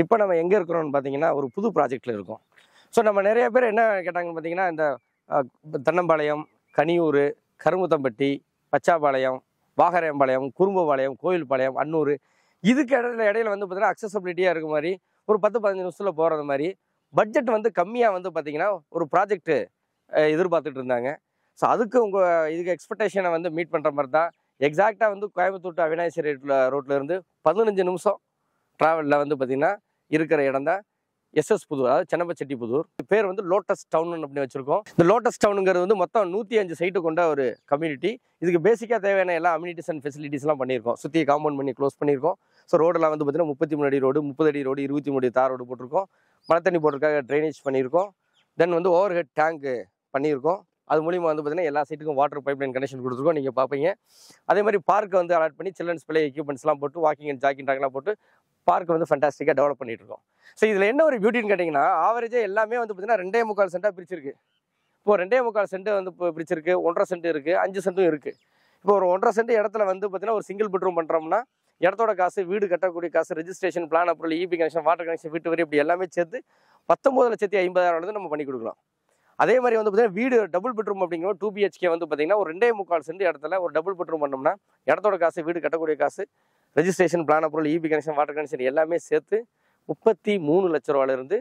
இப்போ நம்ம எங்கே இருக்கிறோம்னு பார்த்தீங்கன்னா ஒரு புது ப்ராஜெக்டில் இருக்கோம். ஸோ நம்ம நிறைய பேர் என்ன கேட்டாங்கன்னு பார்த்தீங்கன்னா இந்த தன்னம்பாளையம் தென்னம்பாளையம் கனியூர் கருமுத்தம்பட்டி பச்சாபாளையம் வாகரையம்பாளையம் குறும்பபாளையம் கோயில்பாளையம் அன்னூர் இதுக்கு இடையில இடையில வந்து பார்த்தீங்கன்னா அக்சசபிலிட்டியாக இருக்க மாதிரி ஒரு பத்து பதினஞ்சு நிமிஷத்தில் போகிறது மாதிரி பட்ஜெட் வந்து கம்மியாக வந்து பார்த்தீங்கன்னா ஒரு ப்ராஜெக்ட்டு எதிர்பார்த்துட்டு இருந்தாங்க. ஸோ அதுக்கு உங்கள் இதுக்கு எக்ஸ்பெக்டேஷனை வந்து மீட் பண்ணுற மாதிரி தான் எக்ஸாக்டாக வந்து கோயம்புத்தூர் டு அவினாசி ரோட்டில் ரோட்டில் இருந்து பதினஞ்சு நிமிஷம் ட்ராவலில் வந்து பார்த்திங்கன்னா இருக்கிற இடம் தான் எஸ்எஸ் புதூர் அதாவது சென்னப்பச்செட்டி புதூர். பேர் வந்து லோட்டஸ் டவுன் அப்படி வச்சுருக்கோம். இந்த லோட்டஸ் டவுனுங்கிறது வந்து மொத்தம் நூற்றி அஞ்சு சைட்டு கொண்ட ஒரு கம்யூனிட்டி இதுக்கு பேசிக்காக தேவையான எல்லா அம்யூனிட்டிஸ் அண்ட் ஃபெசிலிட்டிஸ்லாம் பண்ணியிருக்கோம். சுற்றி காம்பவுண்ட் பண்ணி க்ளோஸ் பண்ணியிருக்கோம். ஸோ ரோடெல்லாம் வந்து பார்த்திங்கன்னா முப்பத்தி மூணு அடி ரோடு முப்பது அடி ரோடு இருபத்தி மூணு தார் ரோடு போட்டிருக்கோம். மழை தண்ணி போட்டிருக்காக ட்ரைனேஜ் பண்ணியிருக்கோம். தென் வந்து ஓவர் ஹெட் டேங்க்கு பண்ணியிருக்கோம். அது மூலிமா வந்து பார்த்தீங்கன்னா எல்லா சைட்டுக்கும் வாட்டர் பைப்லைன் கனெக்ஷன் கொடுத்துருக்கோம். நீங்கள் பார்ப்பீங்க. அதே மாதிரி பார்க்கை வந்து அலாட் பண்ணி சில்ட்ரன்ஸ் பிளே எக்யூப்மெண்ட்ஸ்லாம் போட்டு வாக்கிங் அண்ட் ஜாக்கிங் ட்ராக்லாம் போட்டு பார்க் வந்து ஃபண்டாஸ்டிக்காக டெவலப் பண்ணிட்டு இருக்கோம் ஸோ இதில் என்ன ஒரு பியூட்டின்னு கேட்டிங்கன்னா ஆவரேஜாக எல்லாமே வந்து பார்த்தீங்கன்னா ரெண்டே முக்கால் சென்ட்டாக பிரிச்சிருக்கு. இப்போ ரெண்டே முக்கால் சென்ட் வந்து இப்போ பிரிச்சிருக்கு ஒன்றரை சென்ட் இருக்குது அஞ்சு சென்ட்டும் இருக்குது இப்போ ஒரு ஒன்றரை சென்ட் இடத்துல வந்து பார்த்தீங்கன்னா ஒரு சிங்கிள் பெட்ரூம் பண்ணுறோம்னா இடத்தோட காசு வீடு கட்டக்கூடிய காசு ரெஜிஸ்ட்ரேஷன் பிளான் அப்புறம் இபி கனெக்ஷன் வாட்டர் கனெக்ஷன் வீட்டு வரி இப்படி எல்லாமே சேர்த்து பத்தொம்பது லட்சத்தி ஐம்பதாயிரம் வந்து நம்ம பண்ணி கொடுக்கலாம். அதே மாதிரி வந்து பார்த்தீங்கன்னா வீடு டபுள் பெட்ரூம் அப்படிங்கிற டூ பிஹெச்கே வந்து பார்த்தீங்கன்னா ஒரு ரெண்டே முக்கால் சென்ட் இடத்துல ஒரு டபுள் பெட்ரூம் பண்ணோம்னா இடத்தோட காசு வீடு கட்டக்கூடிய காசு ரெஜிஸ்ட்ரேஷன் பிளான் அப்புறம் இபி கனெக்ஷன் வாட்டர் கனெக்ஷன் எல்லாமே சேர்த்து முப்பத்தி மூணு லட்ச ரூபாயிலிருந்து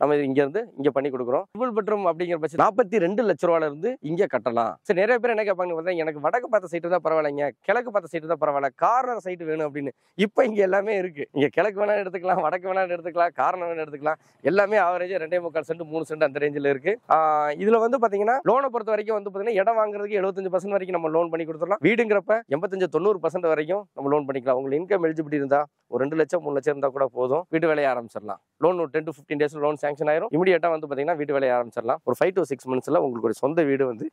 நம்ம இது இங்கேருந்து இங்கே பண்ணி கொடுக்குறோம். டபுள் பெட்ரூம் அப்படிங்கிற பட்சம் நாற்பத்தி ரெண்டு லட்ச ரூபால இருந்து இங்கே கட்டலாம். சரி நிறைய பேர் என்ன கேட்பாங்க பார்த்தா எனக்கு வடக்கு பார்த்த சைட்டு தான் பரவாயில்லைங்க கிழக்கு பார்த்த சைட்டு தான் பரவாயில்ல கார்னர் சைட்டு வேணும் அப்படின்னு. இப்போ இங்கே எல்லாமே இருக்கு. இங்கே கிழக்கு வேணாலும் எடுத்துக்கலாம் வடக்கு வேணாலும் எடுத்துக்கலாம் கார்னர் வேணும் எடுத்துக்கலாம். எல்லாமே ஆவரேஜாக ரெண்டே முக்கால் சென்ட் மூணு சென்ட் அந்த ரேஞ்சில் இருக்கு. இதுல வந்து பாத்தீங்கன்னா லோனை பொறுத்த வரைக்கும் வந்து பாத்தீங்கன்னா இடம் வாங்குறதுக்கு எழுபத்தஞ்சு பர்சன்ட் வரைக்கும் நம்ம லோன் பண்ணி கொடுத்துடலாம். வீடுங்கிறப்ப எண்பத்தஞ்சு தொண்ணூறு பர்சன்ட் வரைக்கும் நம்ம லோன் பண்ணிக்கலாம். உங்களுக்கு இன்கம் எலிஜிபிலிட்டி இருந்தா ஒரு ரெண்டு லட்சம் மூணு லட்சம் இருந்தா கூட போதும். வீட்டு வேலையை ஆரம்பிச்சிடலாம். லோன் ஒரு ten to fifteen days loan sanction ஆயிரும். இமீடியட்டாக வந்து பார்த்தீங்கன்னா வீட்டு வேலையை ஆரம்பிச்சிடலாம். ஒரு ஃபைவ் டு சிக்ஸ் மந்த்ஸில் உங்களுக்கு சொந்த வீடு வந்து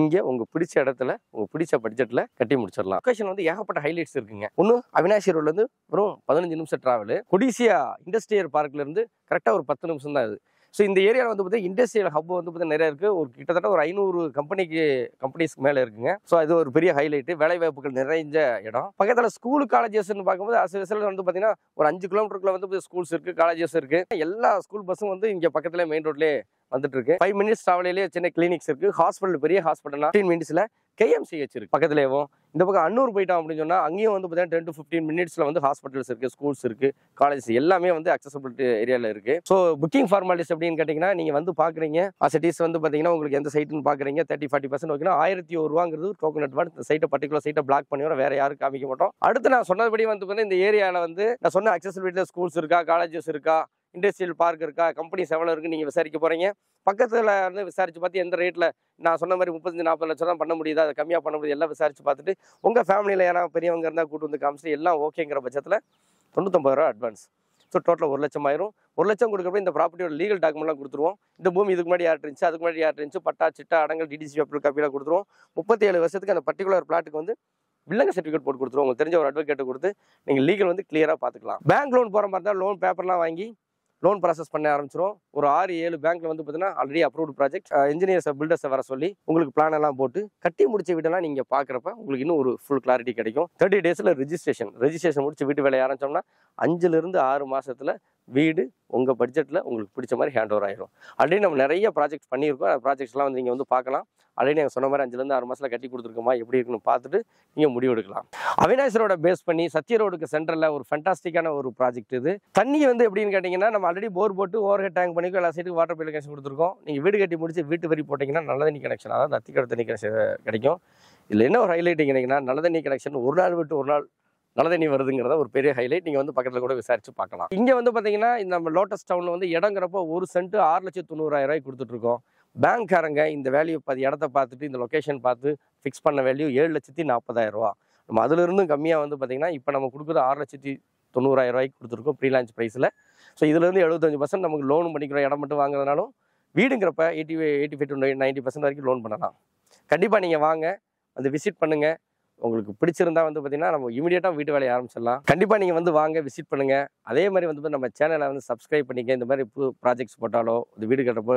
இங்கே உங்கள் பிடிச்ச இடத்துல உங்கள் பிடிச்ச பட்ஜெட்டில் கட்டி முடிச்சிடலாம். லொக்கேஷன் வந்து ஏகப்பட்ட ஹைலைட்ஸ் இருக்குங்க. ஒன்று அவினாசி ரோட்ல இருந்து வெறும் பதினஞ்சு நிமிஷம் ட்ராவல் கொடிசியா இண்டஸ்ட்ரியல் பார்க்லேருந்து கரெக்டாக ஒரு பத்து நிமிஷம் தான் இது. ஸோ இந்த ஏரியாவில் வந்து பார்த்தீங்கன்னா இண்டஸ்ட்ரியல் ஹப் வந்து பார்த்தீங்கன்னா நிறைய இருக்குது ஒரு கிட்டத்தட்ட ஒரு ஐநூறு கம்பெனிக்கு கம்பெனிஸ்க்கு மேலே இருக்குங்க. ஸோ அது ஒரு பெரிய ஹைலைட்டு வேலை வாய்ப்புகள் நிறைஞ்ச இடம். பக்கத்தில் ஸ்கூல் காலேஜஸ்ன்னு பார்க்கும்போது அசல் வந்து பார்த்தீங்கன்னா ஒரு அஞ்சு கிலோமீட்டருக்குள்ள வந்து ஸ்கூல்ஸ் இருக்குது காலேஜஸ் இருக்குது எல்லா ஸ்கூல் பஸ்ஸும் வந்து இங்கே பக்கத்தில் மெயின் ரோட்லேயே வந்துட்டு இருக்கு. ஃபைவ் மினிட்ஸ் டிராவலிலே சின்ன கிளினிக்ஸ் இருக்கு. ஹாஸ்பிட்டல் பெரிய ஹாஸ்பிட்டல் ஃபிஃப்டீன் மினிட்ஸ்ல கேஎம்சிஹெச் இருக்குது பக்கத்துலேயும் இந்த பக்கம் அன்னூர் போயிட்டோம் அப்படின்னு சொன்னால் அங்கேயும் வந்து பார்த்தீங்கன்னா டென் டு ஃபிஃப்டீன் மினிட்ஸில் வந்து ஹாஸ்பிட்டல்ஸ் இருக்குது ஸ்கூல்ஸ் இருக்குது காலேஜ் எல்லாமே வந்து அக்சசபிலிட்டி ஏரியாவில் இருக்குது ஸோ புக்கிங் ஃபார்மாலிட்டிஸ் எப்படின்னு கேட்டிங்கன்னா நீங்கள் வந்து பார்க்குறீங்க அசட்டிஸ் வந்து பார்த்தீங்கன்னா உங்களுக்கு எந்த சைட்டுன்னு பார்க்குறீங்க தேர்ட்டி ஃபார்ட்டி பர்சன்ட் ஓகேனா ஆயிரத்தி ஒரு ரூபாங்கிறது டோக்கன் அட்வான்ஸ் இந்த சைட்டை பர்டிகுலர் சைட்டை பிளாக் பண்ணி வர வேற யாரும் காமிக்க மாட்டோம். அடுத்து நான் சொன்னபடி வந்து பார்த்தீங்கன்னா இந்த ஏரியாவில் வந்து நான் சொன்ன அக்சசபிலிட்டியில் ஸ்கூல்ஸ் இருக்கா காலேஜஸ் இருக்கா இண்டஸ்ட்ரியல் பார்க் இருக்கா கம்பெனிஸ் எவ்வளோ இருக்கு நீங்கள் விசாரிக்க போகிறீங்க பக்கத்தில் வந்து விசாரிச்சு பார்த்து எந்த ரேட்டில் நான் சொன்ன மாதிரி முப்பத்தஞ்சு நாற்பது லட்சம் தான் பண்ண முடியுது? அதை கம்மியாக பண்ண முடியுது? எல்லாம் விசாரிச்சு பார்த்துட்டு உங்கள் ஃபேமிலியில் ஏன்னா பெரியவங்க இருந்தால் கூட்டு வந்து காமிச்சிட்டு எல்லாம் ஓகேங்கிற பட்சத்தில் தொண்ணூத்தொம்பது ரூபா அட்வான்ஸ் ஸோ டோட்டல் ஒரு லட்சம் ஆயிரும். ஒரு லட்சம் கொடுக்குறப்ப இந்த ப்ராப்பர்ட்டியோட லீகல் டாக்குமெண்ட்லாம் கொடுத்துருவோம். இந்த பூமி இதுக்கு முன்னாடி யார் இருந்துச்சு அதுக்கு முன்னாடி யார் இருந்துச்சு பட்டா சிட்டா அடங்கல் டிடிசி பேப்பர் காப்பியெல்லாம் கொடுத்துருவோம். முப்பத்தி ஏழு வருஷத்துக்கு அந்த பர்டிகுலர் பிளாட்டுக்கு வந்து வில்லங்க சர்டிஃபிகேட் போட்டு கொடுத்துருவோம். உங்களுக்கு தெரிஞ்ச ஒரு அட்வொகேட்டை கொடுத்து நீங்கள் லீகல் வந்து கிளியராக பார்த்துக்கலாம். பேங்க் லோன் போகிற மாதிரி தான் லோன் பேப்பர்லாம் வாங்கி லோன் ப்ராசஸ் பண்ண ஆரம்பிச்சிரும். ஒரு ஆறு ஏழு பேங்க்ல வந்து பார்த்தீங்கன்னா ஆல்ரெடி அப்ரூவ்டு ப்ராஜெக்ட் இன்ஜினியர்ஸை பில்டர்ஸை வர சொல்லி உங்களுக்கு பிளான் எல்லாம் போட்டு கட்டி முடிச்ச வீடெல்லாம் நீங்கள் பார்க்குறப்ப உங்களுக்கு இன்னும் ஒரு ஃபுல் கிளாரிட்டி கிடைக்கும். தேர்ட்டி டேஸில் ரிஜிஸ்ட்ரேஷன் ரிஜிஸ்ட்ரேஷன் முடிச்சு வீட்டு வேலையை ஆரம்பிச்சோம்னா அஞ்சுலேருந்து ஆறு மாசத்துல வீடு உங்கள் பட்ஜெட்டில் உங்களுக்கு பிடிச்ச மாதிரி ஹேண்ட் ஓவர் ஆயிரும். ஆல்ரெடி நம்ம நிறைய ப்ராஜெக்ட் பண்ணியிருக்கோம். அந்த ப்ராஜெக்ட்ஸ்லாம் வந்து நீங்கள் வந்து பார்க்கலாம். ஆல்ரெடி நாங்கள் சொன்ன மாதிரி அஞ்சுலேருந்து ஆறு மாதத்தில் கட்டி கொடுத்துருக்கோமா? எப்படி இருக்குன்னு பார்த்துட்டு நீங்கள் முடிவு எடுக்கலாம். அவினாஷ் பேஸ் பண்ணி சத்திய ரோடுக்கு சென்டரில் ஒரு ஃபென்டாஸ்டிக்கான ஒரு ப்ராஜெக்ட் இது. தண்ணி வந்து எப்படின்னு கேட்டிங்கன்னா நம்ம ஆல்ரெடி போர் போட்டு ஓவர் ஹெட் டேங்க் பண்ணிக்கோ எல்லா சைட்டுக்கு வாட்டர் பில் கனெக்ஷன் கொடுத்துருக்கோம். நீங்கள் வீடு கட்டி முடிச்சு வீட்டு வரி போட்டிங்கன்னா நல்ல தண்ணி கனெக்ஷன் அதாவது அத்திக்கடை தண்ணி கனெக்ஷன் கிடைக்கும். இதில் என்ன ஒரு ஹைலைட் கேட்டிங்கன்னா நல்ல தண்ணி கனெக்ஷன் ஒரு நாள் விட்டு ஒரு நாள் நல்ல தண்ணி வருதுங்கிறத ஒரு பெரிய ஹைலைட் நீங்கள் வந்து பக்கத்தில் கூட விசாரிச்சு பார்க்கலாம். இங்கே வந்து பார்த்தீங்கன்னா இந்த நம்ம லோட்டஸ் டவுனில் வந்து இடங்கிறப்போ ஒரு சென்ட் ஆறு லட்சத்து தொண்ணூறாயிரம் ரூபாய் கொடுத்துட்ருக்கோம் பேங்க்காரங்க இந்த வேல்யூ பார்த்து இடத்த பார்த்துட்டு இந்த லொக்கேஷன் பார்த்து ஃபிக்ஸ் பண்ண வேல்யூ ஏழு லட்சத்தி நாற்பதாயிரம் ரூபா. நம்ம அதுலேருந்தும் கம்மியாக வந்து பார்த்தீங்கன்னா இப்போ நம்ம கொடுக்குறது ஆறு லட்சத்தி தொண்ணூறாயிரம் ரூபாய்க்கு கொடுத்துருக்கோம் ப்ரீலான்ச் ப்ரைஸில் ஸோ இதுலேருந்து எழுபத்தஞ்சு பர்சன்ட் நமக்கு லோன் பண்ணிக்கிறோம் இடம் மட்டும் வாங்குறதுனாலும் வீடுங்கிறப்ப eighty eighty five to ninety percent வரைக்கும் லோன் பண்ணலாம். கண்டிப்பாக நீங்கள் வாங்க வந்து விசிட் பண்ணுங்கள் உங்களுக்கு பிடிச்சிருந்தா வந்து பார்த்தீங்கன்னா நம்ம இமீடியட்டாக வீட்டு வேலையை ஆரம்பிச்சிடலாம். கண்டிப்பாக நீங்கள் வந்து வாங்க விசிட் பண்ணுங்கள் அதே மாதிரி வந்து நம்ம சேனலை வந்து சப்ஸ்கிரைப் பண்ணிக்க இந்த மாதிரி புது ப்ராஜெக்ட்ஸ் போட்டாலோ இந்த வீடு கட்டுறப்போ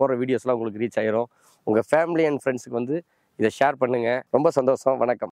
போடுற வீடியோஸ்லாம் உங்களுக்கு ரீச் ஆயிரும். உங்கள் ஃபேமிலி அண்ட் ஃப்ரெண்ட்ஸுக்கு வந்து இதை ஷேர் பண்ணுங்கள் ரொம்ப சந்தோஷம். வணக்கம்.